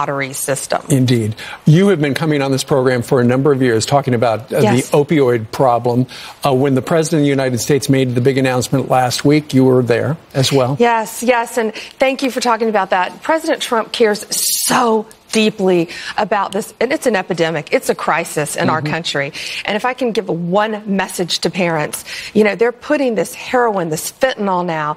lottery system. Indeed. You have been coming on this program for a number of years talking about uh, Yes. the opioid problem. Uh, when the President of the United States made the big announcement last week, you were there as well. Yes, yes, and thank you for talking about that. President Trump cares so deeply about this, and it's an epidemic. It's a crisis in our country. And if I can give one message to parents, you know, they're putting this heroin, this fentanyl now.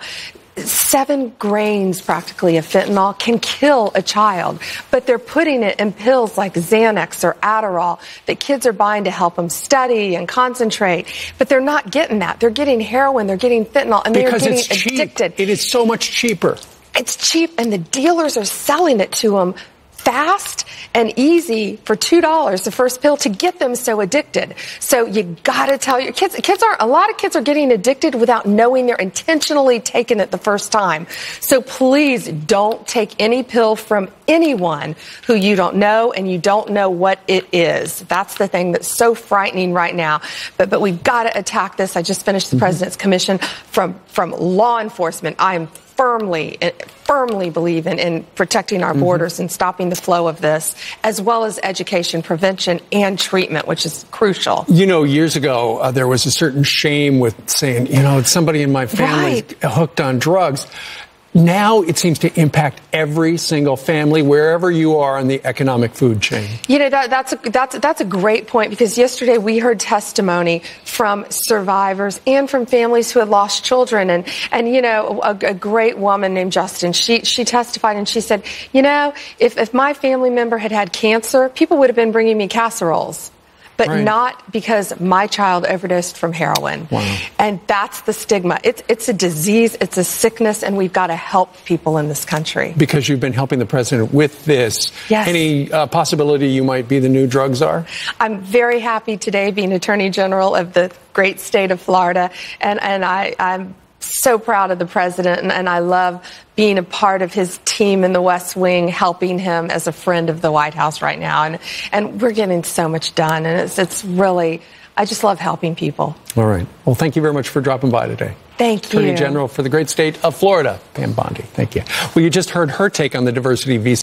Seven grains practically of fentanyl can kill a child, but they're putting it in pills like Xanax or Adderall that kids are buying to help them study and concentrate. But they're not getting that. They're getting heroin, they're getting fentanyl, and they're getting it's cheap. addicted. It is so much cheaper. It's cheap, and the dealers are selling it to them fast and easy for two dollars the first pill to get them so addicted. So you got to tell your kids. Kids are a lot of kids are getting addicted without knowing they're intentionally taking it the first time. So please don't take any pill from anyone who you don't know and you don't know what it is. That's the thing that's so frightening right now. But but we've got to attack this. I just finished the mm-hmm. president's commission from from law enforcement. I'm firmly firmly believe in, in protecting our borders and stopping the flow of this, as well as education, prevention, and treatment, which is crucial. You know, years ago, uh, there was a certain shame with saying, you know, somebody in my family Right. hooked on drugs. Now it seems to impact every single family, wherever you are on the economic food chain. You know that, that's a, that's that's a great point because yesterday we heard testimony from survivors and from families who had lost children and and you know a, a great woman named Justin she she testified and she said you know if if my family member had had cancer people would have been bringing me casseroles. But Right. not because my child overdosed from heroin. Wow. And that's the stigma. It's, it's a disease, it's a sickness, and we've got to help people in this country. Because you've been helping the president with this. Yes. Any uh, possibility you might be the new drug czar? I'm very happy today being Attorney General of the great state of Florida, and, and I, I'm so proud of the president, and, and I love being a part of his team in the West Wing, helping him as a friend of the White House right now, and and we're getting so much done, and it's it's really. I just love helping people. All right. Well, thank you very much for dropping by today. Thank Attorney you. Attorney General for the great state of Florida, Pam Bondi. Thank you. Well, you just heard her take on the diversity visa.